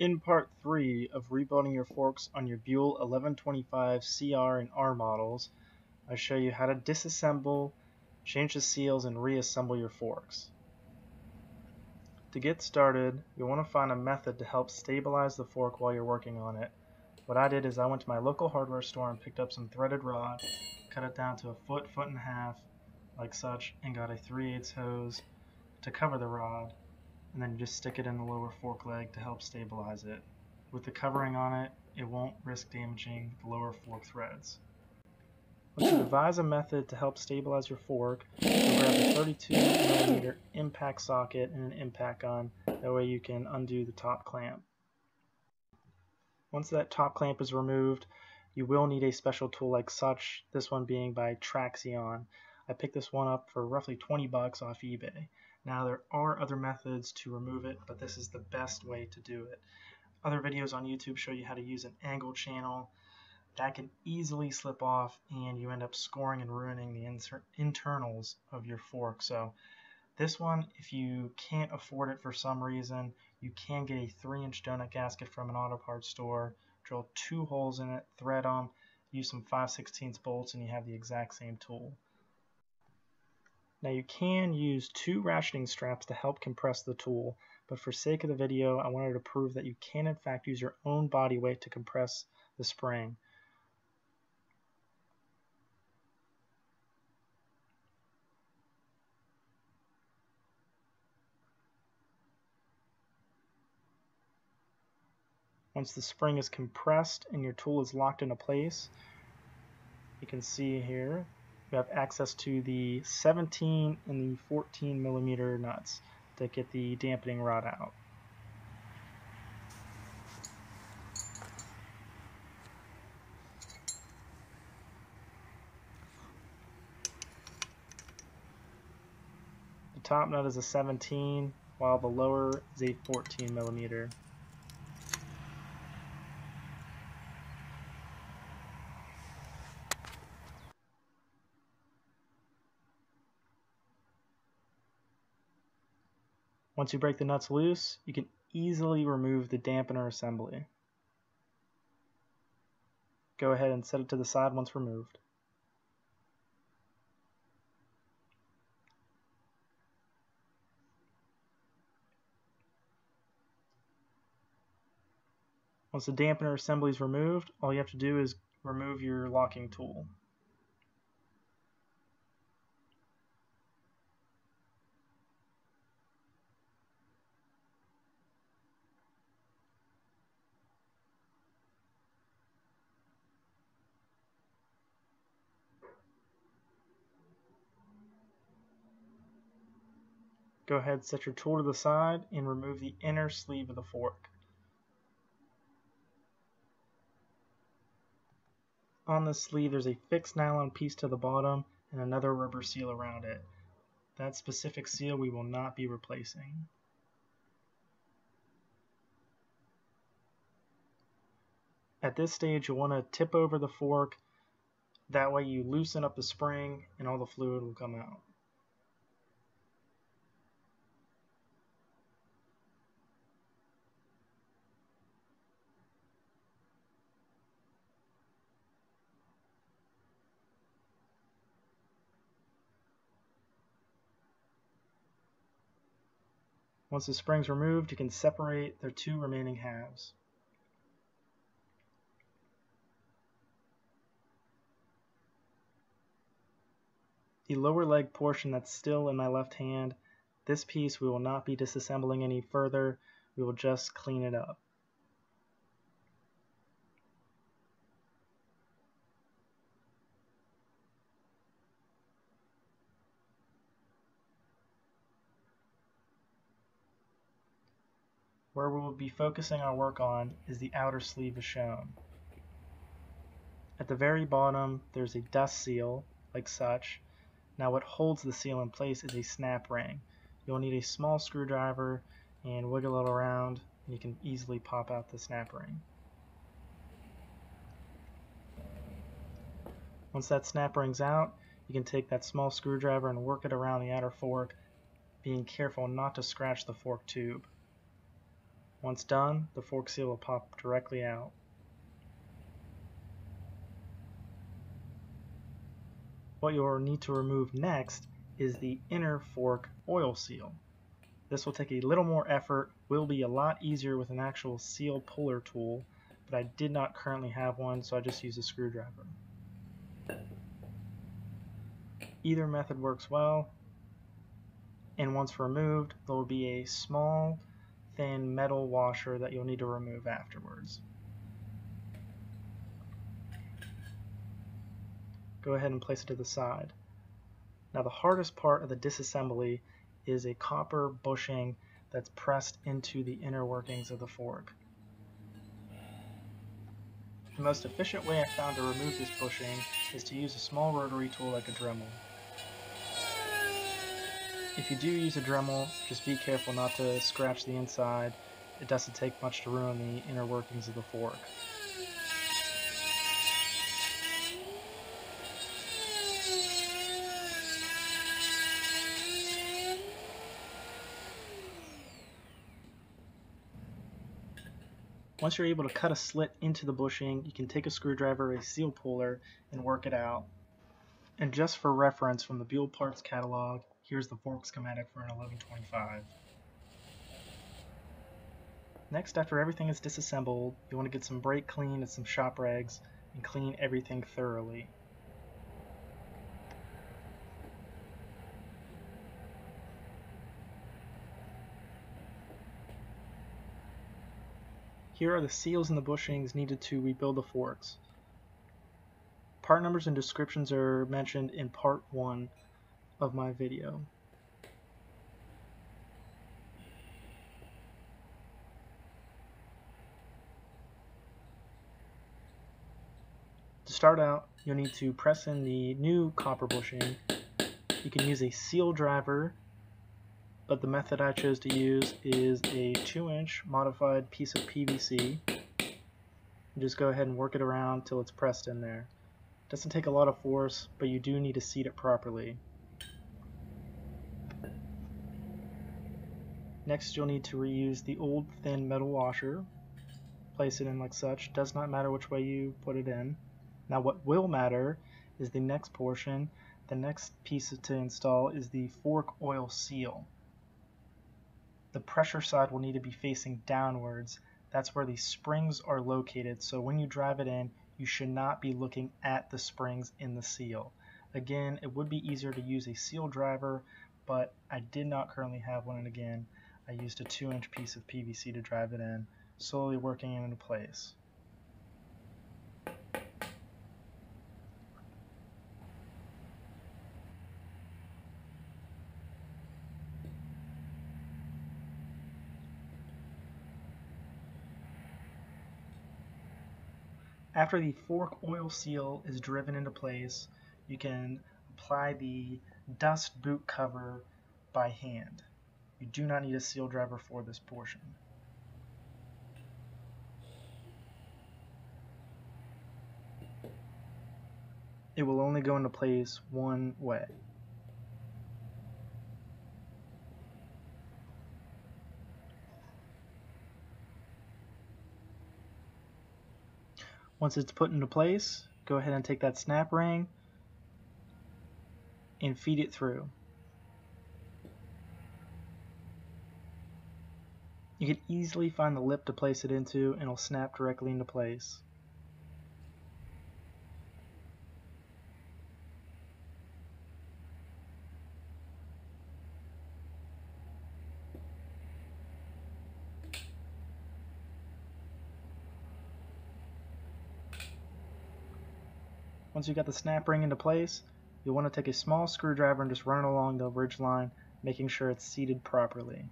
In part 3 of rebuilding your forks on your Buell 1125 CR and R models, I show you how to disassemble, change the seals, and reassemble your forks. To get started, you'll want to find a method to help stabilize the fork while you're working on it. What I did is I went to my local hardware store and picked up some threaded rod, cut it down to a foot, foot and a half, like such, and got a 3 8 hose to cover the rod and then you just stick it in the lower fork leg to help stabilize it. With the covering on it, it won't risk damaging the lower fork threads. Once you devise a method to help stabilize your fork, you'll grab a 32 millimeter impact socket and an impact gun. That way you can undo the top clamp. Once that top clamp is removed, you will need a special tool like such, this one being by Traxxion. I picked this one up for roughly 20 bucks off eBay. Now there are other methods to remove it, but this is the best way to do it. Other videos on YouTube show you how to use an angle channel. That can easily slip off and you end up scoring and ruining the internals of your fork. So this one, if you can't afford it for some reason, you can get a 3 inch donut gasket from an auto parts store, drill two holes in it, thread them, use some 5 16 bolts, and you have the exact same tool. Now you can use two ratcheting straps to help compress the tool, but for sake of the video, I wanted to prove that you can in fact use your own body weight to compress the spring. Once the spring is compressed and your tool is locked into place, you can see here you have access to the 17 and the 14 millimeter nuts to get the dampening rod out. The top nut is a 17 while the lower is a 14 millimeter. Once you break the nuts loose, you can easily remove the dampener assembly. Go ahead and set it to the side once removed. Once the dampener assembly is removed, all you have to do is remove your locking tool. Go ahead, set your tool to the side and remove the inner sleeve of the fork. On the sleeve there's a fixed nylon piece to the bottom and another rubber seal around it. That specific seal we will not be replacing. At this stage you'll want to tip over the fork, that way you loosen up the spring and all the fluid will come out. Once the spring's removed, you can separate the two remaining halves. The lower leg portion that's still in my left hand, this piece we will not be disassembling any further, we will just clean it up. Where we will be focusing our work on is the outer sleeve as shown. At the very bottom there's a dust seal, like such. Now what holds the seal in place is a snap ring. You'll need a small screwdriver and wiggle it around and you can easily pop out the snap ring. Once that snap ring's out, you can take that small screwdriver and work it around the outer fork, being careful not to scratch the fork tube. Once done, the fork seal will pop directly out. What you'll need to remove next is the inner fork oil seal. This will take a little more effort, will be a lot easier with an actual seal puller tool, but I did not currently have one so I just used a screwdriver. Either method works well, and once removed there will be a small thin metal washer that you'll need to remove afterwards. Go ahead and place it to the side. Now the hardest part of the disassembly is a copper bushing that's pressed into the inner workings of the fork. The most efficient way I found to remove this bushing is to use a small rotary tool like a Dremel. If you do use a Dremel, just be careful not to scratch the inside. It doesn't take much to ruin the inner workings of the fork. Once you're able to cut a slit into the bushing, you can take a screwdriver a seal puller and work it out. And just for reference from the Buell parts catalog, here's the fork schematic for an 1125. Next, after everything is disassembled, you want to get some brake clean and some shop rags and clean everything thoroughly. Here are the seals and the bushings needed to rebuild the forks. Part numbers and descriptions are mentioned in part 1 of my video. To start out, you'll need to press in the new copper bushing. You can use a seal driver but the method I chose to use is a 2 inch modified piece of PVC. just go ahead and work it around till it's pressed in there. Doesn't take a lot of force, but you do need to seat it properly. Next you'll need to reuse the old thin metal washer. Place it in like such. Does not matter which way you put it in. Now what will matter is the next portion. The next piece to install is the fork oil seal the pressure side will need to be facing downwards. That's where the springs are located. So when you drive it in, you should not be looking at the springs in the seal. Again, it would be easier to use a seal driver, but I did not currently have one. And again, I used a 2 inch piece of PVC to drive it in, slowly working it into place. After the fork oil seal is driven into place, you can apply the dust boot cover by hand. You do not need a seal driver for this portion. It will only go into place one way. Once it's put into place, go ahead and take that snap ring and feed it through. You can easily find the lip to place it into and it'll snap directly into place. Once you've got the snap ring into place, you'll want to take a small screwdriver and just run it along the ridge line, making sure it's seated properly.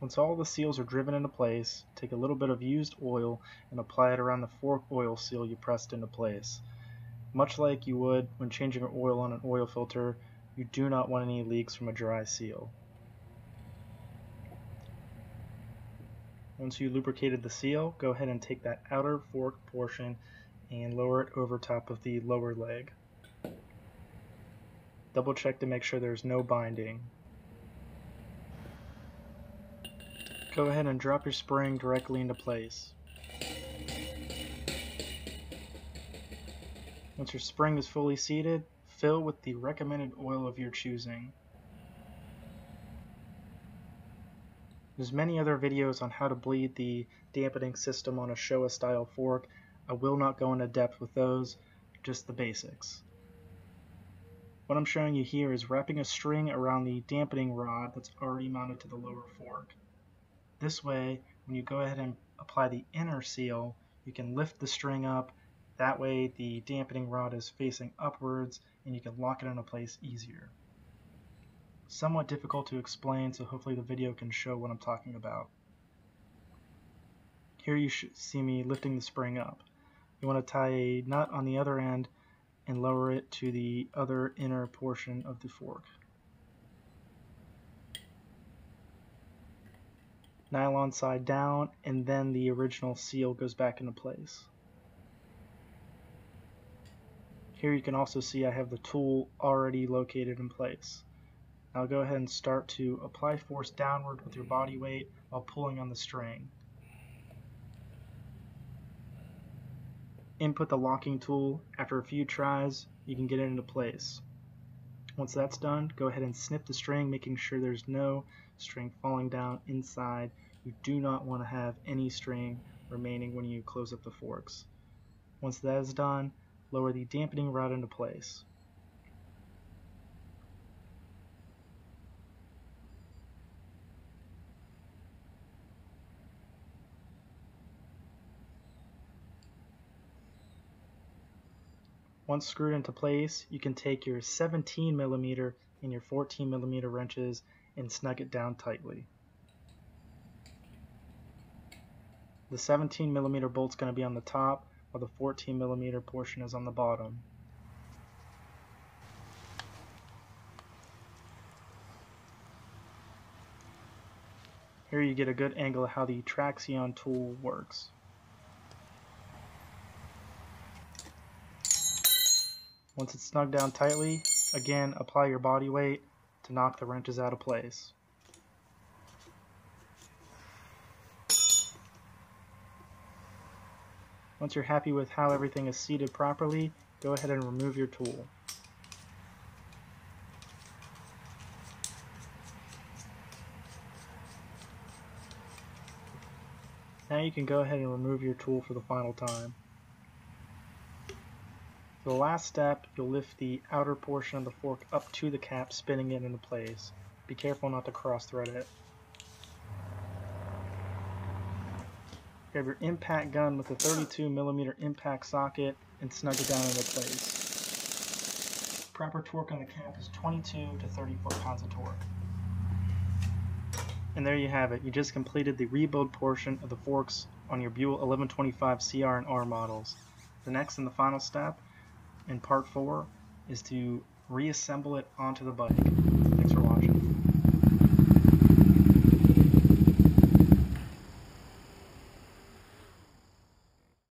Once all the seals are driven into place, take a little bit of used oil and apply it around the fork oil seal you pressed into place. Much like you would when changing oil on an oil filter, you do not want any leaks from a dry seal. Once you lubricated the seal, go ahead and take that outer fork portion and lower it over top of the lower leg. Double check to make sure there's no binding. Go ahead and drop your spring directly into place. Once your spring is fully seated, fill with the recommended oil of your choosing. There's many other videos on how to bleed the dampening system on a Showa style fork. I will not go into depth with those, just the basics. What I'm showing you here is wrapping a string around the dampening rod that's already mounted to the lower fork. This way, when you go ahead and apply the inner seal, you can lift the string up. That way the dampening rod is facing upwards and you can lock it into place easier somewhat difficult to explain, so hopefully the video can show what I'm talking about. Here you should see me lifting the spring up. You want to tie a nut on the other end and lower it to the other inner portion of the fork. Nylon side down, and then the original seal goes back into place. Here you can also see I have the tool already located in place. Now go ahead and start to apply force downward with your body weight while pulling on the string. Input the locking tool. After a few tries, you can get it into place. Once that's done, go ahead and snip the string, making sure there's no string falling down inside. You do not want to have any string remaining when you close up the forks. Once that is done, lower the dampening rod into place. Once screwed into place, you can take your 17 millimeter and your 14 millimeter wrenches and snug it down tightly. The 17 millimeter bolt's going to be on the top, while the 14 millimeter portion is on the bottom. Here you get a good angle of how the Traxxion tool works. Once it's snug down tightly, again apply your body weight to knock the wrenches out of place. Once you're happy with how everything is seated properly, go ahead and remove your tool. Now you can go ahead and remove your tool for the final time. The last step, you'll lift the outer portion of the fork up to the cap, spinning it into place. Be careful not to cross thread it. Grab your impact gun with a 32 millimeter impact socket and snug it down into place. Proper torque on the cap is 22 to 30 foot-pounds of torque. And there you have it. You just completed the rebuild portion of the forks on your Buell 1125 CR and R models. The next and the final step in part four is to reassemble it onto the bike.